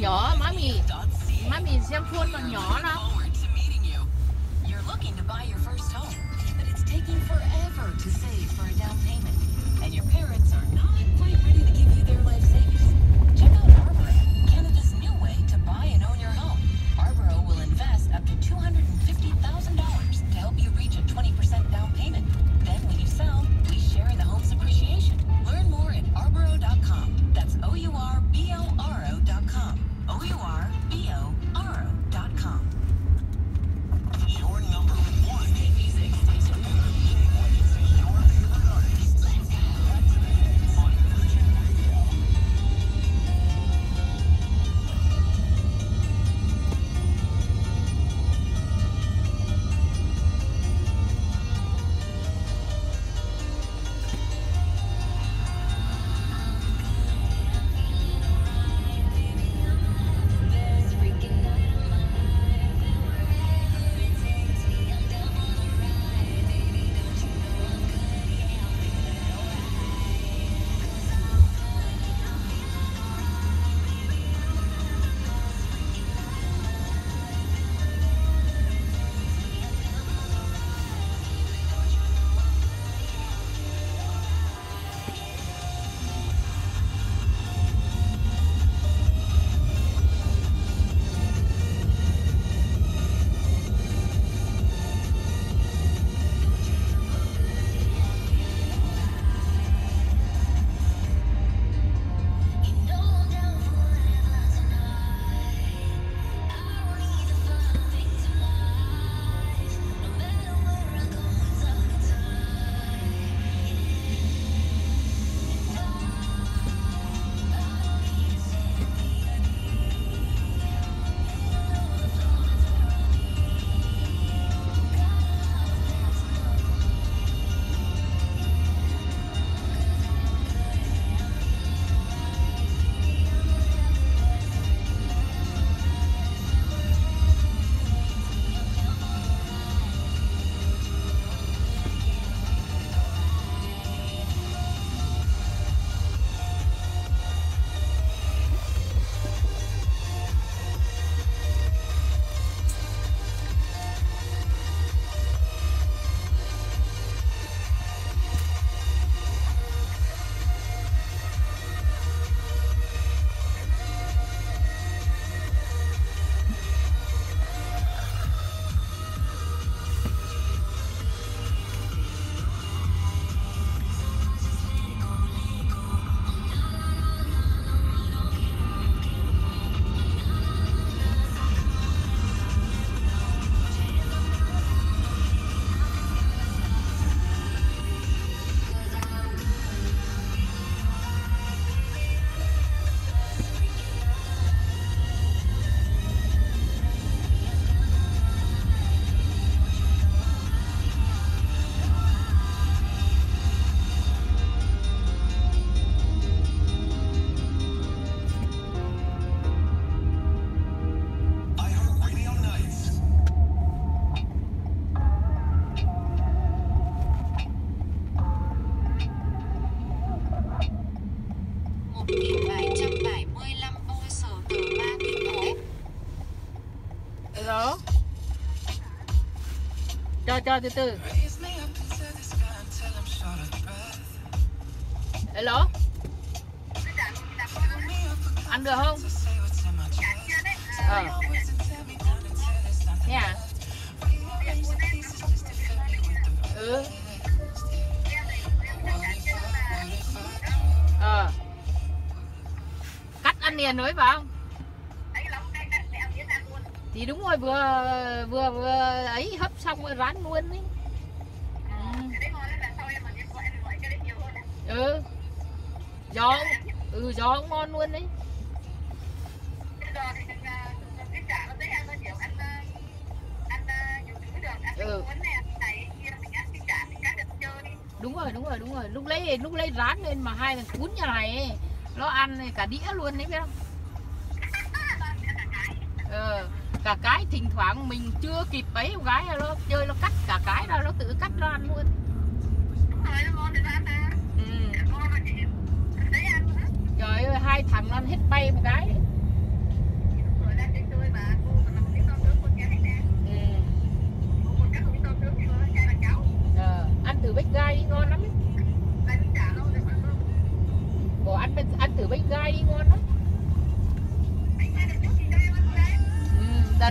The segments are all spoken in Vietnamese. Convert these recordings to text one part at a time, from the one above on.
nhỏ má mì xem khuôn còn nhỏ. You're looking to buy your first home, but it's taking forever to save cho từ từ. Hello? Ăn được không? Ờ. Nha. Ừ. Ờ. Cắt ăn liền với phải không? Thì đúng rồi vừa vừa vừa ấy hấp xong rồi rán luôn ấy. Ừ. ừ. Gió ừ gió ngon luôn đấy Ừ. đúng rồi đúng rồi đúng rồi. Lúc lấy lúc lấy rán lên mà hai thằng cún nhà này ấy, nó ăn cả đĩa luôn đấy biết không? Ờ, cả cái thỉnh thoảng mình chưa kịp ấy con gái nó chơi nó cắt cả cái ra nó tự cắt ra ăn luôn ừ. trời ơi hai thằng nó hết bay một cái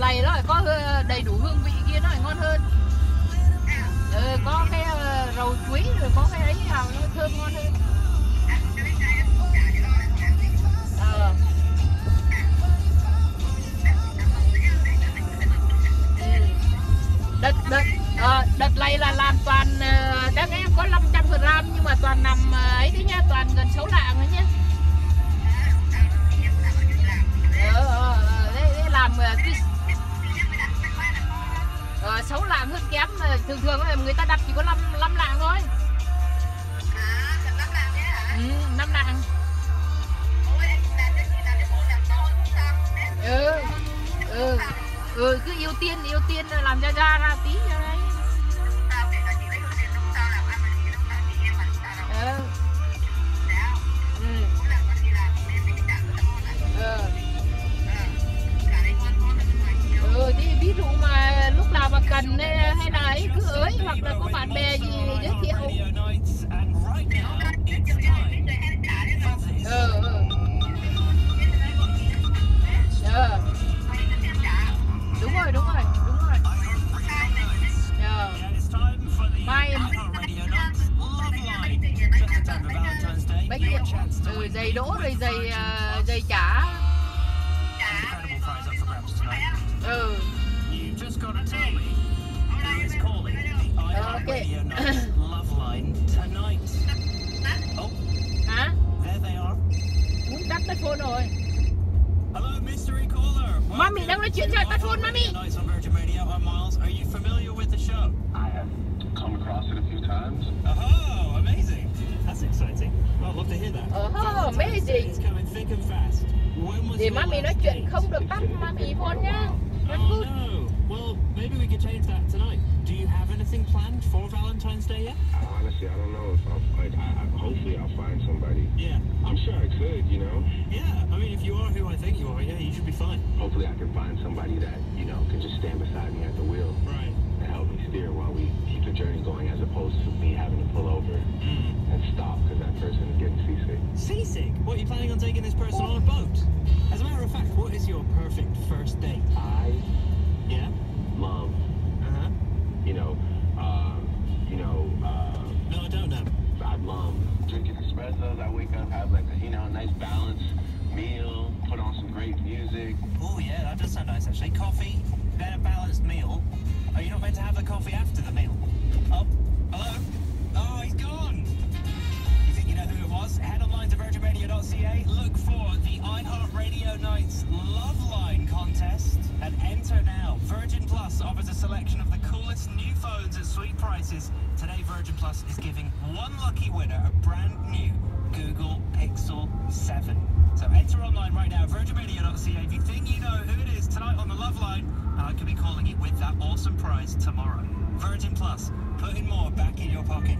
này nó lại có ờ, đầy đủ hương vị kia nó lại ngon hơn. Ừ, có cái rầu rau chuối rồi có cái ấy vào nó thơm ngon hơn. Ờ. Ừ. đợt đợt đợt này là làm toàn ờ, em có 500 gram nhưng mà toàn nằm ấy đấy nha toàn gần 6 lạng đấy nhá ờ, ờ, đấy, đấy làm cái 6 lạng hơn kém mà thường thường người ta đặt chỉ có 5, 5 lạng thôi ừ, À, 5 lạng đấy hả? ừ, 5 lạng Ôi, làm cho chị làm cho lạng thôi, không sao ừ ừ ừ cứ ưu tiên ưu tiên làm cho ra ra tí cho đấy mà cần hay hay là ấy cứ ới hoặc là có bạn bè gì giới thiệu. Ừ ừ ừ đúng rồi đúng rồi đúng rồi. Ừ. Mai- bánh ừ, giày đỗ rồi giày ờ, giày chả. Ừ Radio Nights love line tonight. Oh, hả there they are. muốn tắt cái phone rồi Hello, mystery caller. Mami đang nói chuyện Welcome rồi, tắt phone, iHeart Mami. Nights on Virgin Radio. I'm Miles. Are you familiar with the show? I have come across it a few times. Oh, amazing. That's exciting. Well, I'd love to hear that. Oh, Valentine's amazing. is coming thick and fast. When was thì your mami nói last chuyện date? không được tắt mami phone nhá Oh no. Well, maybe we could change that tonight. Planned for Valentine's Day yet? Honestly, I don't know if I'll, like, I, I, hopefully I'll find somebody. Yeah. I'm sure I could, you know. Yeah. I mean, if you are who I think you are, yeah, you should be fine. Hopefully I can find somebody that, you know, can just stand beside me at the wheel Right. and help me steer while we keep the journey going as opposed to me having to pull over Mm. and stop because that person is getting seasick. Seasick? What, are you planning on taking this person on a boat? As a matter of fact, what is your perfect first date? I Plus, putting more back in your pocket.